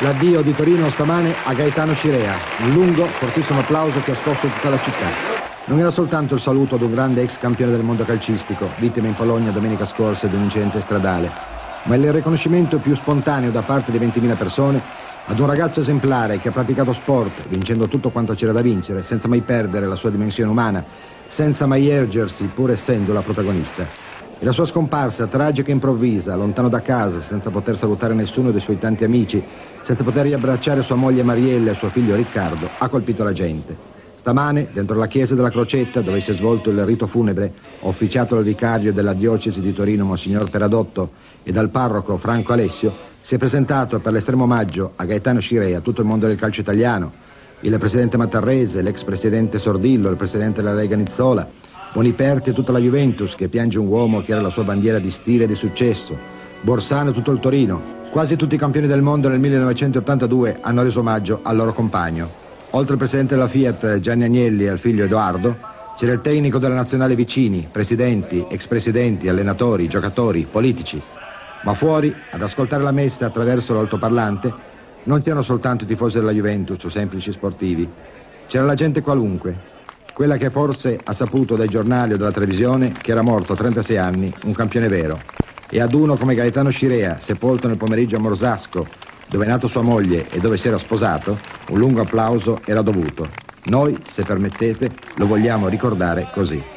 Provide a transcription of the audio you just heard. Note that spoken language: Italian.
L'addio di Torino stamane a Gaetano Scirea, un lungo, fortissimo applauso che ha scosso tutta la città. Non era soltanto il saluto ad un grande ex campione del mondo calcistico, vittima in Polonia domenica scorsa di un incidente stradale, ma il riconoscimento più spontaneo da parte di 20.000 persone ad un ragazzo esemplare che ha praticato sport, vincendo tutto quanto c'era da vincere, senza mai perdere la sua dimensione umana, senza mai ergersi, pur essendo la protagonista. E la sua scomparsa, tragica e improvvisa, lontano da casa, senza poter salutare nessuno dei suoi tanti amici, senza poter riabbracciare sua moglie Mariella e suo figlio Riccardo, ha colpito la gente. Stamane, dentro la chiesa della Crocetta, dove si è svolto il rito funebre, officiato dal vicario della diocesi di Torino, Monsignor Peradotto, e dal parroco Franco Alessio, si è presentato per l'estremo omaggio a Gaetano Scirea, tutto il mondo del calcio italiano, il presidente Mattarrese, l'ex presidente Sordillo, il presidente della Lega Nizzola, Boniperti e tutta la Juventus che piange un uomo che era la sua bandiera di stile e di successo, Borsano e tutto il Torino. Quasi tutti i campioni del mondo nel 1982 hanno reso omaggio al loro compagno. Oltre al presidente della Fiat Gianni Agnelli e al figlio Edoardo, c'era il tecnico della nazionale vicini, presidenti, ex presidenti, allenatori, giocatori, politici. Ma fuori, ad ascoltare la messa attraverso l'altoparlante, non c'erano soltanto i tifosi della Juventus o semplici sportivi. C'era la gente qualunque, quella che forse ha saputo dai giornali o dalla televisione che era morto a 36 anni un campione vero. E ad uno come Gaetano Scirea, sepolto nel pomeriggio a Morsasco, dove è nato sua moglie e dove si era sposato, un lungo applauso era dovuto. Noi, se permettete, lo vogliamo ricordare così.